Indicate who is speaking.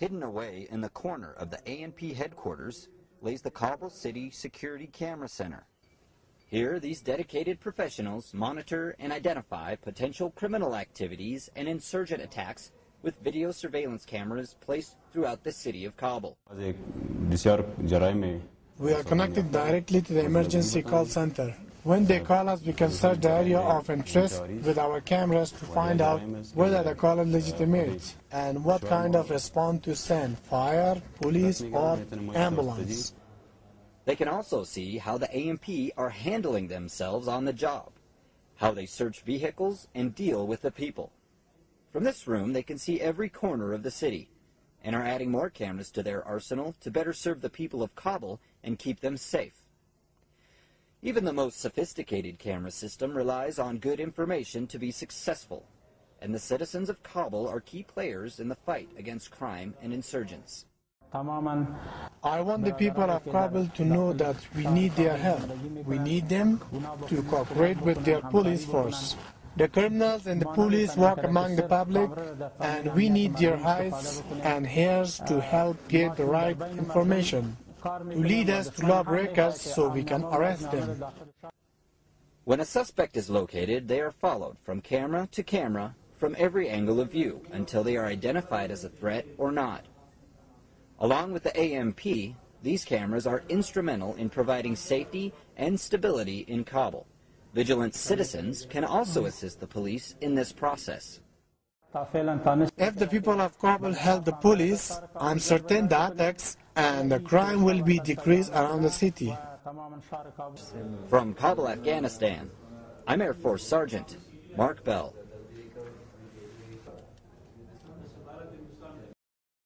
Speaker 1: Hidden away in the corner of the ANP headquarters lays the Kabul City Security Camera Center. Here, these dedicated professionals monitor and identify potential criminal activities and insurgent attacks with video surveillance cameras placed throughout the city of Kabul.
Speaker 2: We are connected directly to the emergency call center. When they call us, we can search the area of interest with our cameras to find out whether the call is legitimate and what kind of response to send, fire, police, or ambulance.
Speaker 1: They can also see how the ANP are handling themselves on the job, how they search vehicles and deal with the people. From this room, they can see every corner of the city and are adding more cameras to their arsenal to better serve the people of Kabul and keep them safe. Even the most sophisticated camera system relies on good information to be successful, and the citizens of Kabul are key players in the fight against crime and insurgents.
Speaker 2: I want the people of Kabul to know that we need their help. We need them to cooperate with their police force. The criminals and the police walk among the public, and we need their eyes and ears to help get the right information, to lead us to lawbreakers so we can arrest them.
Speaker 1: When a suspect is located, they are followed from camera to camera from every angle of view until they are identified as a threat or not. Along with the ANP, these cameras are instrumental in providing safety and stability in Kabul. Vigilant citizens can also assist the police in this process.
Speaker 2: If the people of Kabul help the police, I'm certain the attacks and the crime will be decreased around the city.
Speaker 1: From Kabul, Afghanistan, I'm Air Force Sergeant Mark Bell.